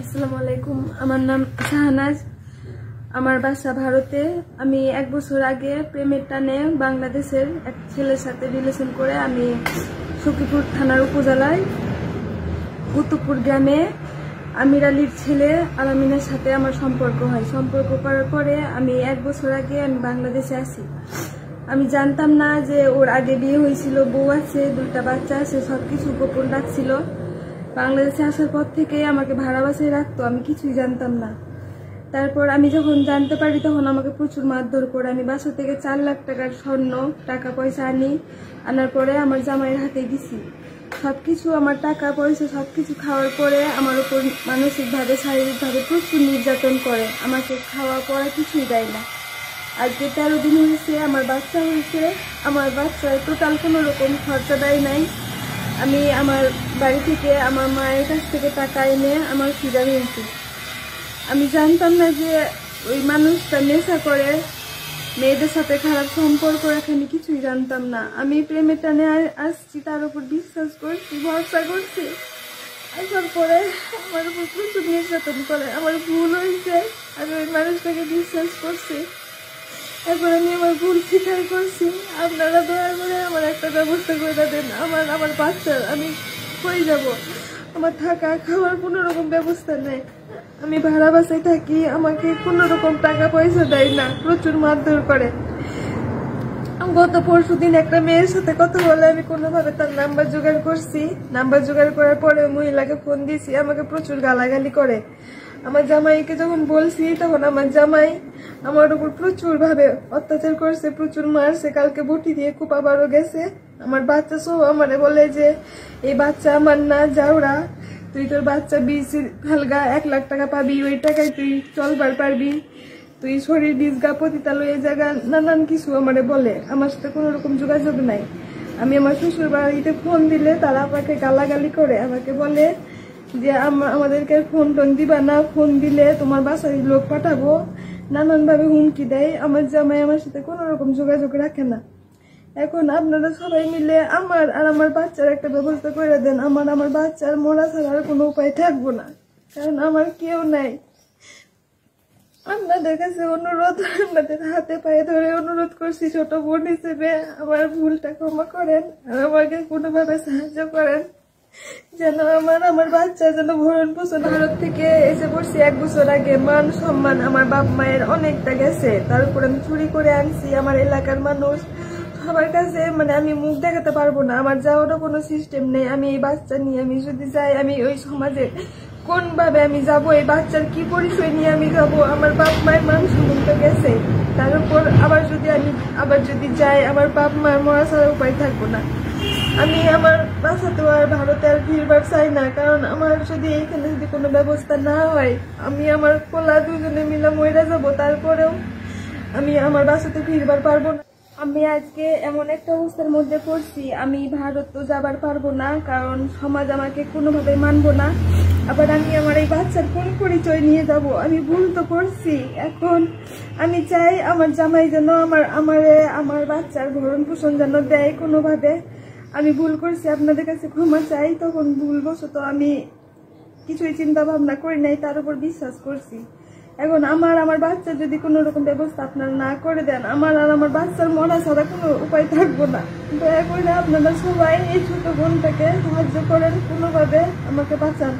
আসসালামু আলাইকুম। আমার নাম শাহনাজ। আমার বাসা ভারতে। আমি এক বছর আগে প্রেমের টানে বাংলাদেশের এক ছেলের সাথে রিলেশন করে আমি সখীপুর থানার উপজেলায় কুতুবপুর গ্রামে আমির আলীর ছেলে আলামিনের সাথে আমার সম্পর্ক হয়। সম্পর্ক করার পরে আমি এক বছর আগে আমি বাংলাদেশে আসি আমি জানতাম না যে ওর আগে বিয়ে হয়েছিল, বউ আছে, দুইটা বাচ্চা আছে সব কিছু গোপন রাখছিল। বাংলাদেশে আসার পর থেকে আমাকে ভাড়া বাসায় রাখতো, আমি কিছুই জানতাম না। তারপর আমি যখন জানতে পারি, তখন আমাকে প্রচুর মারধর করে। আমি বাসা থেকে চার লাখ টাকার স্বর্ণ টাকা পয়সা আনি, আনার পরে আমার জামাইয়ের হাতে দিছি। সব কিছু আমার টাকা পয়সা সব কিছু খাওয়ার পরে আমার উপর মানসিকভাবে, শারীরিকভাবে প্রচুর নির্যাতন করে। আমাকে খাওয়া পড়া কিছুই দেয় না। আজকে তেরো দিন হয়েছে, আমার বাচ্চা হয়েছে। আমার বাচ্চার টোটাল কোনো রকম খরচা দেয় নাই। আমি আমার বাড়ি থেকে আমার মায়ের কাছ থেকে টাকা এনে আমার ফিডার নিয়েছি। আমি জানতাম না যে ওই মানুষটা নেশা করে, মেয়েদের সাথে খারাপ সম্পর্ক রাখে, আমি কিছুই জানতাম না। আমি প্রেমের টানে আসছি, তার উপর বিশ্বাস করছি, ভরসা করছি। আসার পরে আমার উপর প্রচুর নির্যাতন করে, আমার ভুল হয়েছে, আমি ওই মানুষটাকে বিশ্বাস করছি। এরপর আমি আমার ভুল স্বীকার করছি। আপনারা দয়া করে আমার একটা ব্যবস্থা করে দেন আমার আমার বাচ্চার, আমি হয়ে যাব। আমার থাকা খাওয়ার কোনো রকম ব্যবস্থা নেই। আমি ভাড়া বাসায় থাকি, আমাকে কোনো রকম টাকা পয়সা দেয় না। প্রচুর মারধর করে। গত পরশু দিন একটা মেয়ের সাথে কথা বলে আমি কোনোভাবে তার নাম্বার জোগাড় করছি। নাম্বার জোগাড় করার পরে মহিলাকে ফোন দিয়েছি, আমাকে প্রচুর গালাগালি করে। আমার জামাইকে যখন বলছি, তখন আমার জামাই আমার উপর প্রচুর ভাবে অত্যাচার করছে, প্রচুর মারছে, কালকে বটি দিয়ে কুপাবারও গেছে। আমার বাচ্চা সহ আমারে বলে যে, এই বাচ্চা আমার না, যাওরা। তুই তোর বাচ্চা বীজ হালগা এক লাখ টাকা পাবি, ওই টাকায় তুই চলবার পারবি। তুই শরীর বীজগা পতিতাল এই জায়গা নানান কিছু আমারে বলে। আমার সাথে কোনো রকম যোগাযোগ নাই। আমি আমার শ্বশুর বাড়িতে ফোন দিলে তারা আমাকে গালাগালি করে, আমাকে বলে যে আম- আমাদেরকে ফোন টোন দিবা না, ফোন দিলে তোমার বাসায় লোক পাঠাবো। নানান ভাবে হুমকি দেয়। আমার জামাই আমার সাথে কোনো রকম যোগাযোগ রাখে না। এখন আপনারা সবাই মিলে আমার আর আমার বাচ্চার একটা ব্যবস্থা করে দেন। আমার আমার বাচ্চার মরা ছাড়ার কোনো উপায় থাকব না। কারণ আমার কেউ নাই। আপনাদের কাছে অনুরোধ, আপনাদের হাতে পায়ে ধরে অনুরোধ করছি ছোট বোন হিসেবে। আমার ভুলটা ক্ষমা করেন আর আমাকে কোনোভাবে সাহায্য করেন। যেন আমার আমার বাচ্চা যেন ভরণ পোষণ ভারত থেকে এসে পড়ছি এক বছর আগে। মান সম্মান আমার বাপ মায়ের অনেকটা গেছে। তার উপর আমি চুরি করে আনছি, আমার এলাকার মানুষ। সবার কাছে মানে আমি মুখ দেখাতে পারব না। আমার যাওয়ারও কোনো সিস্টেম নেই। আমি এই বাচ্চা নিয়ে আমি যদি যাই, আমি ওই সমাজে কোন ভাবে আমি যাব? এই বাচ্চার কি পরিচয় নিয়ে আমি যাব? আমার বাপ মায়ের মান সম্মান তো গেছে। তার উপর আবার যদি আমি, আবার যদি যাই, আমার বাপ মায়ের মরা ছাড়া উপায় থাকব না। আমি আমার বাসা তো আর ভারতে আর ভিড়বার চাই না, কারণ আমার যদি এইখানে যদি কোনো ব্যবস্থা না হয়, আমি আমার কোলা দুজনে মিলে মরে যাব, তারপরেও আমি আমার বাসাতে ফিরবার পারব না। আমি আজকে এমন একটা অবস্থার মধ্যে পড়ছি, আমি ভারত তো যাবার পারব না, কারণ সমাজ আমাকে কোনোভাবে মানবো না। আবার আমি আমার এই বাচ্চার কোন পরিচয় নিয়ে যাব, আমি ভুল তো করছি। এখন আমি চাই আমার জামাই যেন আমার, আমারে, আমার বাচ্চার ভরণ পোষণ যেন দেয় কোনোভাবে। আমি ভুল করছি, আপনাদের কাছে ক্ষমা চাই, তখন ভুলবশত আমি কিছুই চিন্তা ভাবনা করি নাই, তার উপর বিশ্বাস করছি। এখন আমার আমার বাচ্চার যদি কোনো রকম ব্যবস্থা আপনারা না করে দেন, আমার আর আমার বাচ্চার মরা ছাড়া কোনো উপায় থাকব না। দয়া করে আপনারা সবাই এই ছোট বোনটাকে সাহায্য করেন, কোনোভাবে আমাকে বাঁচান।